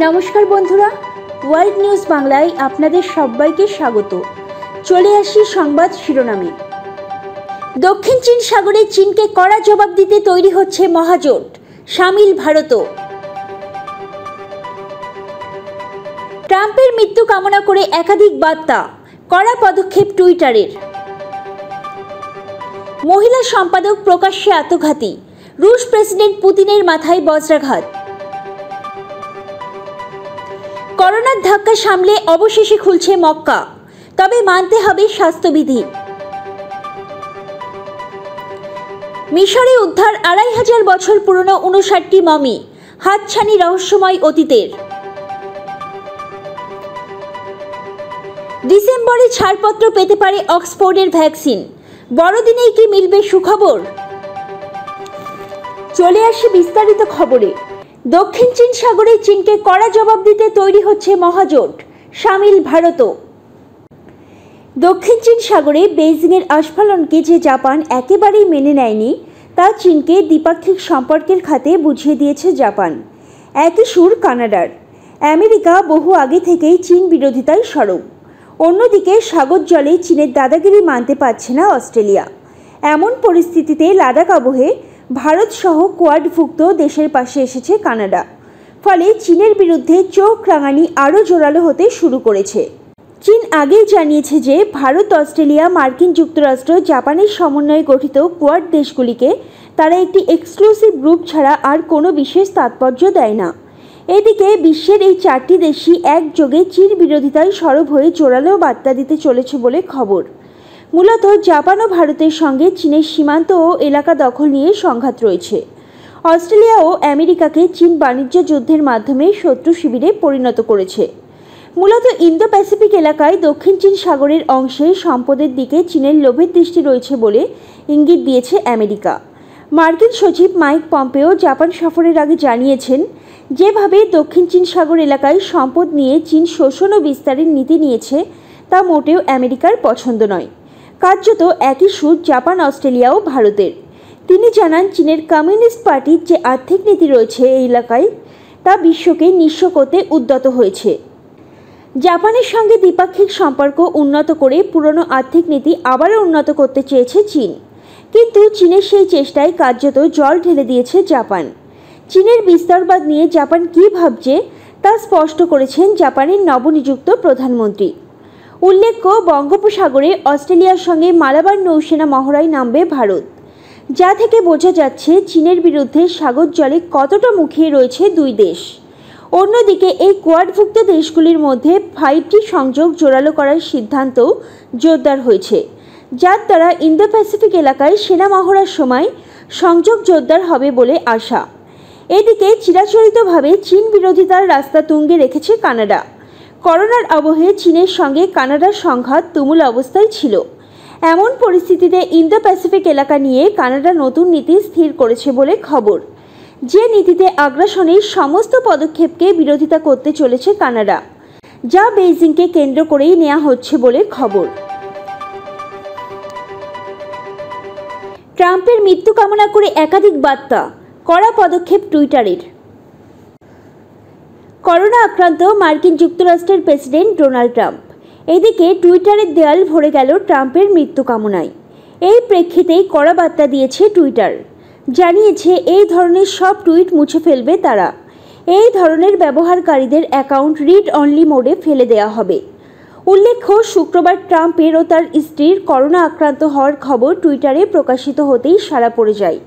নমস্কার বন্ধুরা, world news বাংলায় আপনাদের সবাইকে স্বাগত। চলে আসি সংবাদ শিরোনামে। দক্ষিণ চীন সাগরে চীনকে কড়া জবাব দিতে তৈরি হচ্ছে মহাজোট, সামিল ভারতও। ট্রাম্পের মৃত্যু কামনা করে একাধিক বার্তা, কড়া পদক্ষেপ টুইটারের। মহিলা সম্পাদক প্রকাশ্যে আত্মঘাতী, রুশ প্রেসিডেন্ট পুতিনের মাথায় বজ্রাঘাত। করোনার ধাক্কা সামলে অবশেষে খুলছে মক্কা। তবে মানতে হবে স্বাস্থ্যবিধি। মিশরে উদ্ধার আড়াই হাজার বছর পুরনো উনষাটটি মমি। হাতছানি রহস্যময় অতীতের। ডিসেম্বরে ছাড়পত্র পেতে পারে অক্সফোর্ডের ভ্যাকসিন। বড়দিনেই কি মিলবে সুখবর? চলে আসি বিস্তারিত খবরে। দক্ষিণ চীন সাগরে চীনকে কড়া জবাব দিতে তৈরি হচ্ছে মহাজোট, সামিল ভারতও। দক্ষিণ চীন সাগরে বেইজিংয়ের আস্ফালনকে যে জাপান একেবারেই মেনে নেয়নি, তা চীনকে দ্বিপাক্ষিক সম্পর্কের খাতে বুঝিয়ে দিয়েছে জাপান। একই সুর কানাডার। আমেরিকা বহু আগে থেকেই চীন বিরোধিতায় সরব। অন্যদিকে সাগর জলে চীনের দাদাগিরি মানতে পারছে না অস্ট্রেলিয়া। এমন পরিস্থিতিতে লাদাখ আবহে ভারতসহ কোয়াডভুক্ত দেশের পাশে এসেছে কানাডা। ফলে চীনের বিরুদ্ধে চোখ রাঙানি আরও জোরালো হতে শুরু করেছে। চীন আগেই জানিয়েছে যে, ভারত, অস্ট্রেলিয়া, মার্কিন যুক্তরাষ্ট্র, জাপানের সমন্বয়ে গঠিত কোয়াড দেশগুলিকে তারা একটি এক্সক্লুসিভ গ্রুপ ছাড়া আর কোনো বিশেষ তাৎপর্য দেয় না। এদিকে বিশ্বের এই চারটি দেশই একযোগে চীন বিরোধিতায় সরব হয়ে জোরালো বার্তা দিতে চলেছে বলে খবর। মূলত জাপান ও ভারতের সঙ্গে চীনের সীমান্ত ও এলাকা দখল নিয়ে সংঘাত রয়েছে। অস্ট্রেলিয়া ও আমেরিকাকে চীন বাণিজ্য যুদ্ধের মাধ্যমে শত্রু শিবিরে পরিণত করেছে। মূলত ইন্দো প্যাসিফিক এলাকায় দক্ষিণ চীন সাগরের অংশে সম্পদের দিকে চীনের লোভের দৃষ্টি রয়েছে বলে ইঙ্গিত দিয়েছে আমেরিকা। মার্কিন সচিব মাইক পম্পেও জাপান সফরের আগে জানিয়েছেন, যেভাবে দক্ষিণ চীন সাগর এলাকায় সম্পদ নিয়ে চীন শোষণ ও বিস্তারের নীতি নিয়েছে, তা মোটেও আমেরিকার পছন্দ নয়। কার্যত একই সুর জাপান, অস্ট্রেলিয়া ও ভারতের। তিনি জানান, চীনের কমিউনিস্ট পার্টির যে আর্থিক নীতি রয়েছে এই এলাকায়, তা বিশ্বকে নিঃস্ব করতে উদ্যত হয়েছে। জাপানের সঙ্গে দ্বিপাক্ষিক সম্পর্ক উন্নত করে পুরনো আর্থিক নীতি আবারও উন্নত করতে চেয়েছে চীন। কিন্তু চীনের সেই চেষ্টায় কার্যত জল ঢেলে দিয়েছে জাপান। চীনের বিস্তারবাদ নিয়ে জাপান কী ভাবছে, তা স্পষ্ট করেছেন জাপানের নবনিযুক্ত প্রধানমন্ত্রী। উল্লেখ্য, বঙ্গোপসাগরে অস্ট্রেলিয়ার সঙ্গে মালাবার নৌসেনা মহড়ায় নামবে ভারত। যা থেকে বোঝা যাচ্ছে, চীনের বিরুদ্ধে সাগর জলে কতটা মুখিয়ে রয়েছে দুই দেশ। অন্যদিকে, এই কোয়াডভুক্ত দেশগুলির মধ্যে ফাইভটি সংযোগ জোরালো করার সিদ্ধান্তও জোরদার হয়েছে। যার দ্বারা ইন্দো প্যাসিফিক এলাকায় সেনা মহড়ার সময় সংযোগ জোরদার হবে বলে আশা। এদিকে, চিরাচরিতভাবে চীন বিরোধিতার রাস্তা তুঙ্গে রেখেছে কানাডা। করোনার আবহে চীনের সঙ্গে কানাডার সংঘাত তুমুল অবস্থায় ছিল। এমন পরিস্থিতিতে ইন্দো প্যাসিফিক এলাকা নিয়ে কানাডা নতুন নীতি স্থির করেছে বলে খবর। যে নীতিতে আগ্রাসনের সমস্ত পদক্ষেপকে বিরোধিতা করতে চলেছে কানাডা, যা বেইজিংকে কেন্দ্র করেই নেওয়া হচ্ছে বলে খবর। ট্রাম্পের মৃত্যু কামনা করে একাধিক বার্তা, কড়া পদক্ষেপ টুইটারের। করোনা আক্রান্ত মার্কিন যুক্তরাষ্ট্রের প্রেসিডেন্ট ডোনাল্ড ট্রাম্প। এদিকে টুইটারের দেয়াল ভরে গেল ট্রাম্পের মৃত্যু কামনায়। এই প্রেক্ষিতেই কড়া বার্তা দিয়েছে টুইটার। জানিয়েছে, এই ধরনের সব টুইট মুছে ফেলবে তারা। এই ধরনের ব্যবহারকারীদের অ্যাকাউন্ট রিড অনলি মোডে ফেলে দেওয়া হবে। উল্লেখ্য, শুক্রবার ট্রাম্পের ও তার স্ত্রীর করোনা আক্রান্ত হওয়ার খবর টুইটারে প্রকাশিত হতেই সারা পড়ে যায়।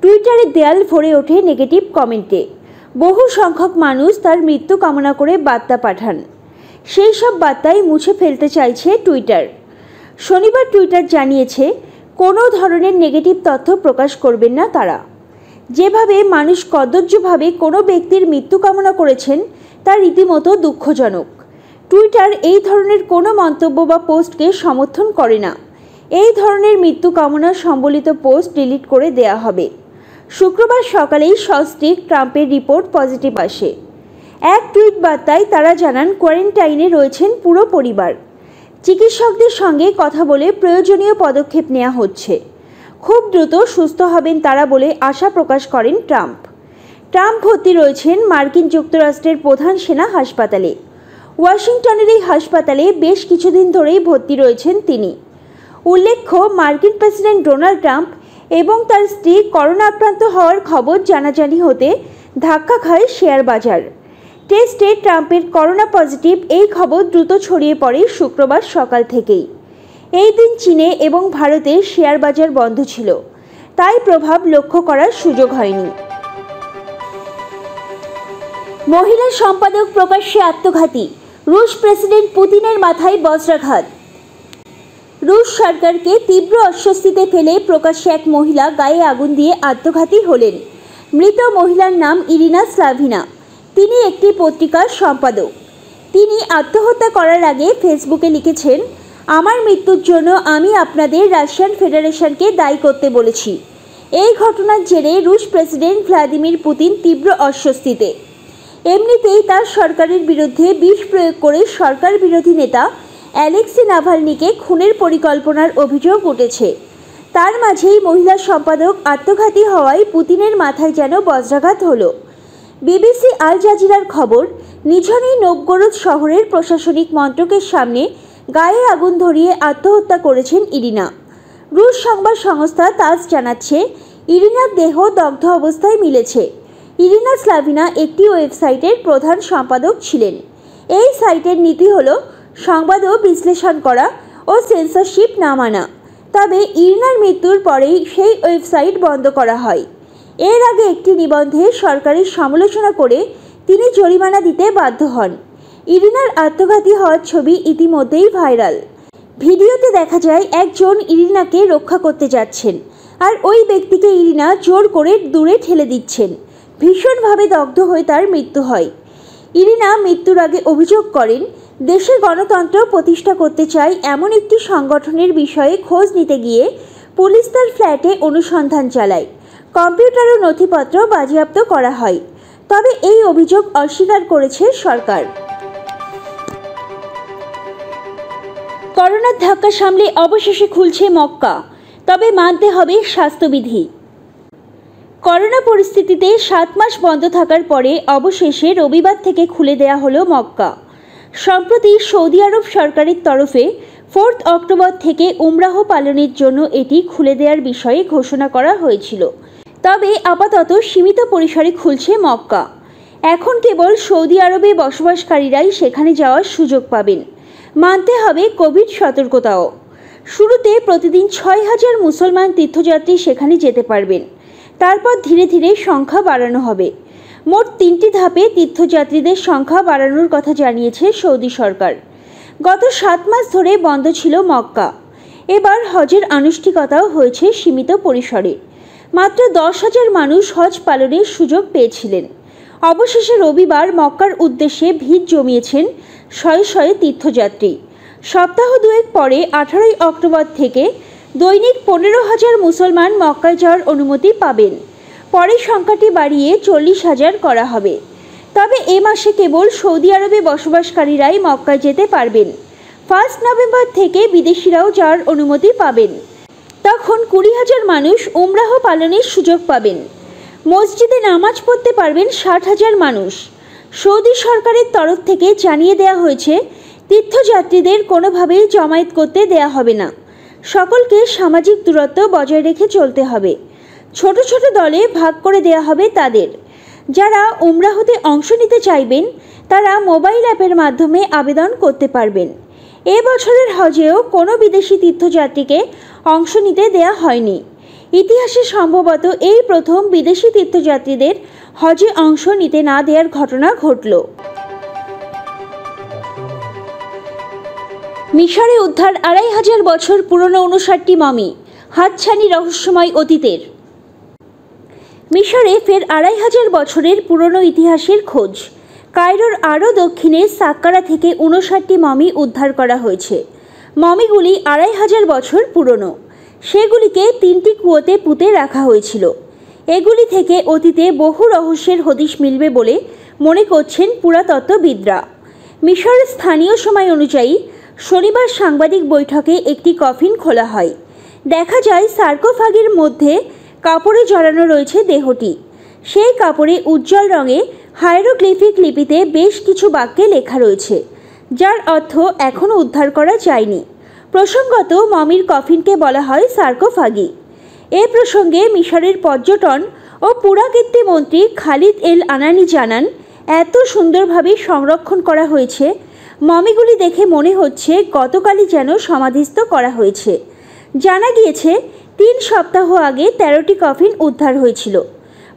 টুইটারের দেয়াল ভরে ওঠে নেগেটিভ কমেন্টে। বহু সংখ্যক মানুষ তার মৃত্যু কামনা করে বার্তা পাঠান। সেই সব বার্তাই মুছে ফেলতে চাইছে টুইটার। শনিবার টুইটার জানিয়েছে, কোনো ধরনের নেগেটিভ তথ্য প্রকাশ করবেন না তারা। যেভাবে মানুষ কদর্যভাবে কোনো ব্যক্তির মৃত্যু কামনা করেছেন, তা রীতিমতো দুঃখজনক। টুইটার এই ধরনের কোনো মন্তব্য বা পোস্টকে সমর্থন করে না। এই ধরনের মৃত্যু কামনা সম্বলিত পোস্ট ডিলিট করে দেয়া হবে। শুক্রবার সকালেই সস্টিক ট্রাম্পের রিপোর্ট পজিটিভ আসে। এক টুইট বার্তায় তারা জানান, কোয়ারেন্টাইনে রয়েছেন পুরো পরিবার। চিকিৎসকদের সঙ্গে কথা বলে প্রয়োজনীয় পদক্ষেপ নেওয়া হচ্ছে। খুব দ্রুত সুস্থ হবেন তারা বলে আশা প্রকাশ করেন ট্রাম্প। ট্রাম্প ভর্তি রয়েছেন মার্কিন যুক্তরাষ্ট্রের প্রধান সেনা হাসপাতালে। ওয়াশিংটনের এই হাসপাতালে বেশ কিছুদিন ধরেই ভর্তি রয়েছেন তিনি। উল্লেখ্য, মার্কিন প্রেসিডেন্ট ডোনাল্ড ট্রাম্প এবং তার স্ত্রী করোনা আক্রান্ত হওয়ার খবর জানাজানি হতে ধাক্কা খায় শেয়ার বাজার। টেস্টে ট্রাম্পের করোনা পজিটিভ এই খবর দ্রুত ছড়িয়ে পড়ে শুক্রবার সকাল থেকেই। এই দিন চীনে এবং ভারতে শেয়ার বাজার বন্ধ ছিল। তাই প্রভাব লক্ষ্য করার সুযোগ হয়নি। মহিলা সম্পাদক প্রকাশ্যে আত্মঘাতী। রুশ প্রেসিডেন্ট পুতিনের মাথায় বজ্রাঘাত। রুশ সরকারকে তীব্র অস্বস্তিতে ফেলে প্রকাশ্যে এক মহিলা গায়ে আগুন দিয়ে আত্মঘাতী হলেন। মৃত মহিলার নাম ইরিনা স্লাভিনা। তিনি একটি পত্রিকার সম্পাদক। তিনি আত্মহত্যা করার আগে ফেসবুকে লিখেছেন, আমার মৃত্যুর জন্য আমি আপনাদের রাশিয়ান ফেডারেশনকে দায়ী করতে বলেছি। এই ঘটনার জেরে রুশ প্রেসিডেন্ট ভ্লাদিমির পুতিন তীব্র অস্বস্তিতে। এমনিতেই তার সরকারের বিরুদ্ধে বিষ প্রয়োগ করে সরকার বিরোধী নেতা অ্যালেক্সি নাভালনিকে খুনের পরিকল্পনার অভিযোগ উঠেছে। তার মাঝেই মহিলা সম্পাদক আত্মঘাতী হওয়ায় পুতিনের মাথায় যেন বজ্রাঘাত হলো। বিবিসি আল জাজিরার খবর নিঝনি নোবগরদ শহরের প্রশাসনিক মন্ত্রকের সামনে গায়ে আগুন ধরিয়ে আত্মহত্যা করেছেন ইরিনা। রুশ সংবাদ সংস্থা তাজ জানাচ্ছে, ইরিনার দেহ দগ্ধ অবস্থায় মিলেছে। ইরিনা স্লাভিনা একটি ওয়েবসাইটের প্রধান সম্পাদক ছিলেন। এই সাইটের নীতি হল সংবাদ ও বিশ্লেষণ করা ও সেন্সরশিপ না মানা। তবে ইরিনার মৃত্যুর পরেই সেই ওয়েবসাইট বন্ধ করা হয়। এর আগে একটি নিবন্ধে সরকারের সমালোচনা করে তিনি জরিমানা দিতে বাধ্য হন। ইরিনার আত্মঘাতী হওয়ার ছবি ইতিমধ্যেই ভাইরাল। ভিডিওতে দেখা যায়, একজন ইরিনাকে রক্ষা করতে যাচ্ছেন আর ওই ব্যক্তিকে ইরিনা জোর করে দূরে ঠেলে দিচ্ছেন। ভীষণভাবে দগ্ধ হয়ে তার মৃত্যু হয়। ইরিনা মৃত্যুর আগে অভিযোগ করেন দেশে গণতন্ত্র প্রতিষ্ঠা করতে চাই এমন একটি সংগঠনের বিষয়ে খোঁজ নিতে গিয়ে পুলিশ তার ফ্ল্যাটে অনুসন্ধান চালায়। কম্পিউটার ও নথিপত্র বাজেয়াপ্ত করা হয়। তবে এই অভিযোগ অস্বীকার করেছে সরকার। করোনার ধাক্কা সামলে অবশেষে খুলছে মক্কা। তবে মানতে হবে স্বাস্থ্যবিধি। করোনা পরিস্থিতিতে সাত মাস বন্ধ থাকার পরে অবশেষে রবিবার থেকে খুলে দেয়া হলো মক্কা। সম্প্রতি সৌদি আরব সরকারের তরফে ফোর্থ অক্টোবর থেকে উমরাহ পালনের জন্য এটি খুলে দেওয়ার বিষয়ে ঘোষণা করা হয়েছিল। তবে আপাতত সীমিত পরিসরে খুলছে মক্কা। এখন কেবল সৌদি আরবে বসবাসকারীরাই সেখানে যাওয়ার সুযোগ পাবেন। মানতে হবে কোভিড সতর্কতাও। শুরুতে প্রতিদিন ছয় হাজার মুসলমান তীর্থযাত্রী সেখানে যেতে পারবেন। তারপর ধীরে ধীরে সংখ্যা বাড়ানো হবে। মোট তিনটি ধাপে তীর্থযাত্রীদের সংখ্যা বাড়ানোর কথা জানিয়েছে সৌদি সরকার। গত সাত মাস ধরে বন্ধ ছিল মক্কা। এবার হজের আনুষ্ঠিকতাও হয়েছে সীমিত পরিসরে। মাত্র দশ হাজার মানুষ হজ পালনের সুযোগ পেয়েছিলেন। অবশেষে রবিবার মক্কার উদ্দেশ্যে ভিড় জমিয়েছেন শয়ে শয়ে তীর্থযাত্রী। সপ্তাহ দুয়েক পরে আঠারোই অক্টোবর থেকে দৈনিক পনেরো হাজার মুসলমান মক্কায় যাওয়ার অনুমতি পাবেন। পরে সংখ্যাটি বাড়িয়ে চল্লিশ হাজার করা হবে। তবে এ মাসে কেবল সৌদি আরবে বসবাসকারীরাই মক্কায় যেতে পারবেন। ফার্স্ট নভেম্বর থেকে বিদেশিরাও যাওয়ার অনুমতি পাবেন। তখন কুড়ি হাজার মানুষ উমরাহ পালনের সুযোগ পাবেন। মসজিদে নামাজ পড়তে পারবেন ষাট হাজার মানুষ। সৌদি সরকারের তরফ থেকে জানিয়ে দেওয়া হয়েছে, তীর্থযাত্রীদের কোনোভাবেই জমায়েত করতে দেয়া হবে না। সকলকে সামাজিক দূরত্ব বজায় রেখে চলতে হবে। ছোট ছোট দলে ভাগ করে দেয়া হবে তাদের। যারা উমরাহতে অংশ নিতে চাইবেন, তারা মোবাইল অ্যাপের মাধ্যমে আবেদন করতে পারবেন। এ বছরের হজেও কোনো বিদেশি তীর্থযাত্রীকে অংশ নিতে দেয়া হয়নি। ইতিহাসে সম্ভবত এই প্রথম বিদেশি তীর্থযাত্রীদের হজে অংশ নিতে না দেওয়ার ঘটনা ঘটল। মিশরে উদ্ধার আড়াই হাজার বছর পুরনো উনষাটটি মমি। হাতছানি রহস্যময় অতীতের। মিশরে ফের আড়াই হাজার বছরের পুরনো ইতিহাসের খোঁজ। কায়রোর আরও দক্ষিণে সাক্কারা থেকে উনষাটটি মমি উদ্ধার করা হয়েছে। মমিগুলি আড়াই হাজার বছর পুরনো। সেগুলিকে তিনটি কুয়োতে পুঁতে রাখা হয়েছিল। এগুলি থেকে অতীতে বহু রহস্যের হদিশ মিলবে বলে মনে করছেন পুরাতত্ত্ববিদরা। মিশরের স্থানীয় সময় অনুযায়ী শনিবার সাংবাদিক বৈঠকে একটি কফিন খোলা হয়। দেখা যায়, সার্কোফাগের মধ্যে কাপড়ে জড়ানো রয়েছে দেহটি। সেই কাপড়ে উজ্জ্বল রঙে হাইরোগ্লিফিক লিপিতে বেশ কিছু বাক্যে লেখা রয়েছে, যার অর্থ এখনও উদ্ধার করা যায়নি। প্রসঙ্গত, মমির কফিনকে বলা হয় সার্কোফাগি। এ প্রসঙ্গে মিশরের পর্যটন ও পুরাকীর্তি মন্ত্রী খালিদ এল আনানি জানান, এত সুন্দরভাবে সংরক্ষণ করা হয়েছে মমিগুলি দেখে মনে হচ্ছে গতকালই যেন সমাধিস্থ করা হয়েছে। জানা গিয়েছে, তিন সপ্তাহ আগে তেরোটি কফিন উদ্ধার হয়েছিল।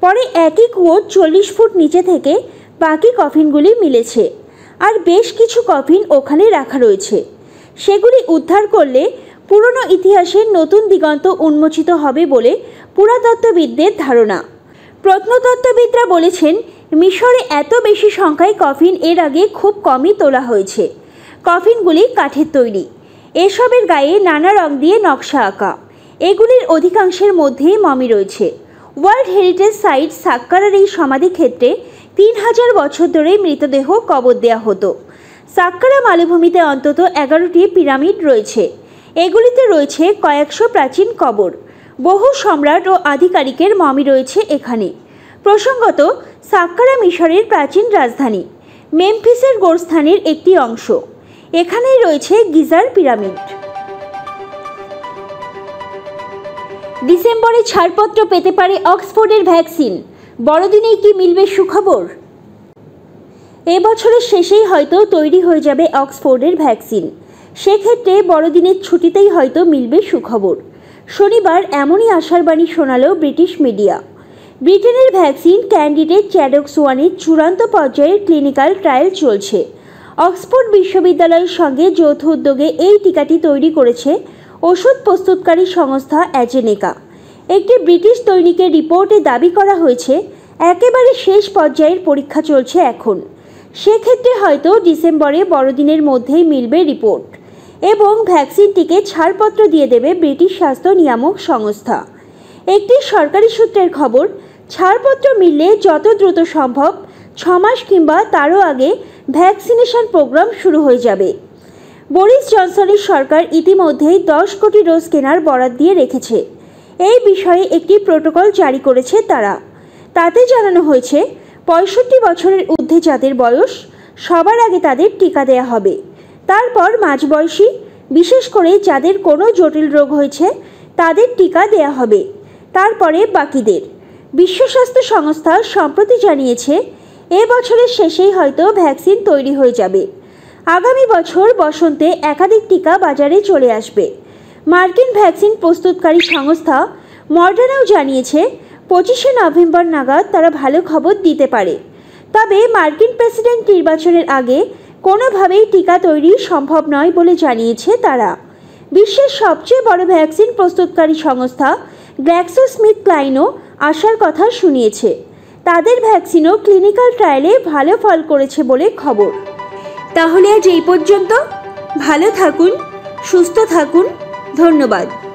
পরে একই কুয়োর চল্লিশ ফুট নিচে থেকে বাকি কফিনগুলি মিলেছে। আর বেশ কিছু কফিন ওখানে রাখা রয়েছে। সেগুলি উদ্ধার করলে পুরনো ইতিহাসের নতুন দিগন্ত উন্মোচিত হবে বলে পুরাতত্ত্ববিদদের ধারণা। প্রত্নতত্ত্ববিদরা বলেছেন মিশরে এত বেশি সংখ্যায় কফিন এর আগে খুব কমই তোলা হয়েছে। কফিনগুলি কাঠের তৈরি। এসবের গায়ে নানা রং দিয়ে নকশা আঁকা। এগুলির অধিকাংশের মধ্যেই মমি রয়েছে। ওয়ার্ল্ড হেরিটেজ সাইট সাক্কারার এই সমাধি ক্ষেত্রে তিন হাজার বছর ধরে মৃতদেহ কবর দেওয়া হতো। সাক্কারা মালভূমিতে অন্তত এগারোটি পিরামিড রয়েছে। এগুলিতে রয়েছে কয়েকশো প্রাচীন কবর। বহু সম্রাট ও আধিকারিকের মমি রয়েছে এখানে। প্রসঙ্গত সাক্কারা মিশরের প্রাচীন রাজধানী, মেমফিসের গোরস্থানের একটি অংশ। এখানেই রয়েছে গিজার পিরামিড। ডিসেম্বরে ছাড়পত্র পেতে পারে অক্সফোর্ডের ভ্যাকসিন। বড়দিনেই কি মিলবে সুখবর? এবছরের শেষেই হয়তো তৈরি হয়ে যাবে অক্সফোর্ডের ভ্যাকসিন। সেক্ষেত্রে বড়দিনের ছুটিতেই হয়তো মিলবে সুখবর। শনিবার এমনই আশার বাণী শোনালো ব্রিটিশ মিডিয়া। ব্রিটেনের ভ্যাকসিন ক্যান্ডিডেট চ্যাডক্স ওয়ানের চূড়ান্ত পর্যায়ের ক্লিনিক্যাল ট্রায়াল চলছে। অক্সফোর্ড বিশ্ববিদ্যালয়ের সঙ্গে যৌথ উদ্যোগে এই টিকাটি তৈরি করেছে ওষুধ প্রস্তুতকারী সংস্থা অ্যাজেনেকা। একটি ব্রিটিশ দৈনিকের রিপোর্টে দাবি করা হয়েছে, একেবারে শেষ পর্যায়ের পরীক্ষা চলছে এখন। সেক্ষেত্রে হয়তো ডিসেম্বরে বড়দিনের মধ্যেই মিলবে রিপোর্ট এবং ভ্যাকসিনটিকে ছাড়পত্র দিয়ে দেবে ব্রিটিশ স্বাস্থ্য নিয়ামক সংস্থা। একটি সরকারি সূত্রের খবর ছাড়পত্র মিললে যত দ্রুত সম্ভব ছমাস কিংবা তারও আগে ভ্যাকসিনেশন প্রোগ্রাম শুরু হয়ে যাবে। বরিস জনসনের সরকার ইতিমধ্যেই দশ কোটি ডোজ কেনার বরাদ দিয়ে রেখেছে। এই বিষয়ে একটি প্রোটোকল জারি করেছে তারা। তাতে জানানো হয়েছে, পঁয়ষট্টি বছরের ঊর্ধ্বে যাদের বয়স, সবার আগে তাদের টিকা দেয়া হবে। তারপর মাঝবয়সী, বিশেষ করে যাদের কোনো জটিল রোগ হয়েছে, তাদের টিকা দেয়া হবে। তারপরে বাকিদের। বিশ্ব স্বাস্থ্য সংস্থা সম্প্রতি জানিয়েছে, এ বছরের শেষেই হয়তো ভ্যাকসিন তৈরি হয়ে যাবে। আগামী বছর বসন্তে একাধিক টিকা বাজারে চলে আসবে। মার্কিন ভ্যাকসিন প্রস্তুতকারী সংস্থা মর্ডানাও জানিয়েছে, পঁচিশে নভেম্বর নাগাদ তারা ভালো খবর দিতে পারে। তবে মার্কিন প্রেসিডেন্ট নির্বাচনের আগে কোনোভাবেই টিকা তৈরি সম্ভব নয় বলে জানিয়েছে তারা। বিশ্বের সবচেয়ে বড় ভ্যাকসিন প্রস্তুতকারী সংস্থা গ্ল্যাক্সো স্মিথ ক্লাইনও আসার কথা শুনিয়েছে। তাদের ভ্যাকসিনও ক্লিনিক্যাল ট্রায়ালে ভালো ফল করেছে বলে খবর। তাহলে আজ এই পর্যন্ত। ভালো থাকুন, সুস্থ থাকুন। ধন্যবাদ।